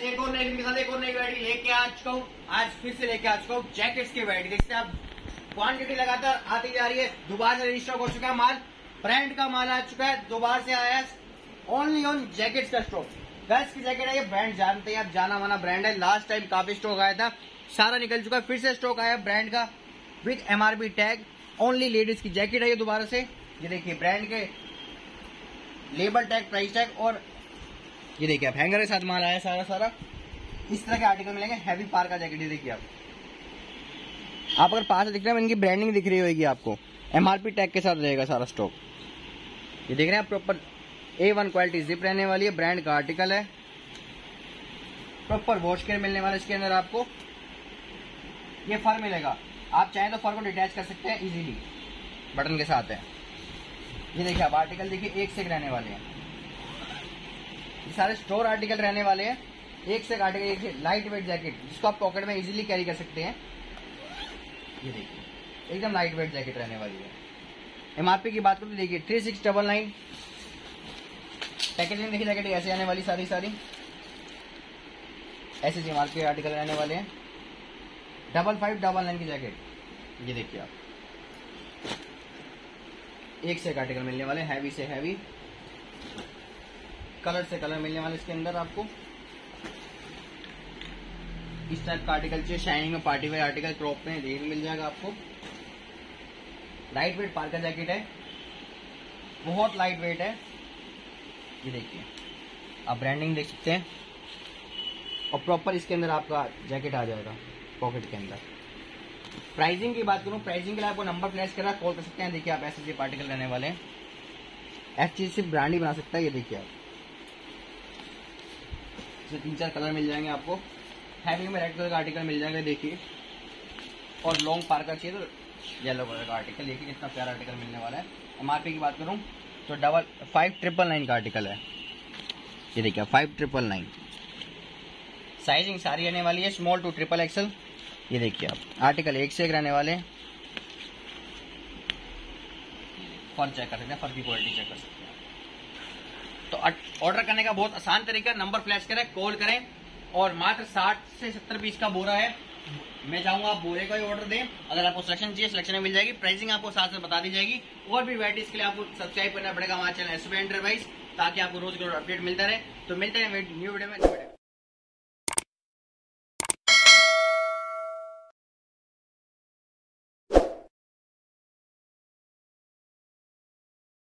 एक और नई मिसाल एक और नई वैरायटी लेके आ चुका हूँ। आज फिर से लेके आ चुका हूँ। जैकेट्स की वैरायटी देखते हैं आप क्वांटिटी लगातार आती जा रही है, दोबारा से रिस्टॉक हो चुका है माल। ब्रांड का माल आ चुका है, दोबारा से आया ओनली ऑन जैकेट्स का स्टॉक गर्ल्स की जैकेट है, ये ब्रांड जानते हैं, आप जाना माना ब्रांड है। लास्ट टाइम काफ़ी स्टॉक आया था, सारा निकल चुका है, फिर से स्टॉक आया ब्रांड का। With MRP tag only ladies की जैकेट है ये दोबारा से। ये देखिए ब्रांड के लेबल टैग प्राइस टैग और ये देखिए आप, हैंगर के साथ माल आया सारा सारा। इस तरह के आर्टिकल मिलेंगे हैवी पार का जैकेट ये देखिए आप। आप अगर पास दिख रहे हैं, इनकी ब्रांडिंग दिख रही होगी आपको। एमआरपी टैग के साथ रहेगा सारा स्टॉक ये देख रहे हैं आप proper A one quality zip रहने वाली है ब्रांड का आर्टिकल है। प्रॉपर वॉश केयर मिलने वाला इसके अंदर आपको। ये फर मिलेगा। आप चाहें तो फर को डिटैच कर सकते हैं इजीली बटन के साथ है। ये देखिए आप आर्टिकल देखिए, एक से रहने वाले हैं। ये सारे स्टोर आर्टिकल रहने वाले हैं। एक से आर्टिकल, एक से लाइट वेट जैकेट, जिसको आप पॉकेट में इजीली कैरी कर सकते हैं। ये देखिए, एकदम लाइट वेट जैकेट रहने वाली है। एमआरपी की बात करूँ तो देखिए three six double nine packaging देखिए, जैकेट ऐसे आने वाली, सारी सारी। ऐसे एम के आर्टिकल रहने वाले हैं। डबल फाइव डबल नाइन की जैकेट। ये देखिए आप। एक से आर्टिकल मिलने वाले हैवी से हैवी कलर से कलर मिलने वाले इसके अंदर आपको। इस टाइप का आर्टिकल चाहिए शाइनिंग में पार्टी वेयर आर्टिकल क्रॉप में ये मिल जाएगा आपको। लाइट वेट पार्कर जैकेट है। बहुत लाइट वेट है। ये देखिए, आप ब्रांडिंग देख सकते हैं। और प्रॉपर इसके अंदर आपका जैकेट आ जाएगा पॉकेट के अंदर। प्राइसिंग की बात करूँ प्राइसिंग के लिए आपको नंबर फ्लैश करा कॉल कर सकते हैं। देखिए, आप ऐसे पार्टिकल रहने वाले हैं। एफ़ चीज़ सिर्फ़ ब्रांड ही बना सकता है, ये देखिए आप। इसमें तीन चार कलर मिल जाएँगे आपको। हैवी में रेड कलर का आर्टिकल मिल जाएगा, देखिए। और लॉन्ग पार का चाहिए तो येलो कलर का आर्टिकल देखिए कितना प्यारा आर्टिकल मिलने वाला है। एम की बात करूँ तो डबल फाइव ट्रिपल नाइन का आर्टिकल है। ये देखिए फाइव ट्रिपल नाइन साइजिंग सारी रहने वाली है स्मॉल टू ट्रिपल एक्सल ये देखिए आप आर्टिकल एक से एक रहने वाले हैं। फर चेक कर सकते हैं फर की क्वालिटी चेक कर सकते हैं। तो ऑर्डर करने का बहुत आसान तरीका नंबर फ्लैश करें कॉल करें, और मात्र 60 से 70 पीस का बोरा है। मैं चाहूँगा आप बोरे का ही ऑर्डर दें। अगर आपको सिलेक्शन चाहिए सिलेक्शन में मिल जाएगी प्राइसिंग आपको साथ से बता दी जाएगी। और भी वैराइटीज के लिए आपको सब्सक्राइब करना पड़ेगा हमारे चैनल एस एंटरप्राइज ताकि आपको रोज रोज अपडेट मिलता रहे। तो मिलते हैं न्यू वीडियो में।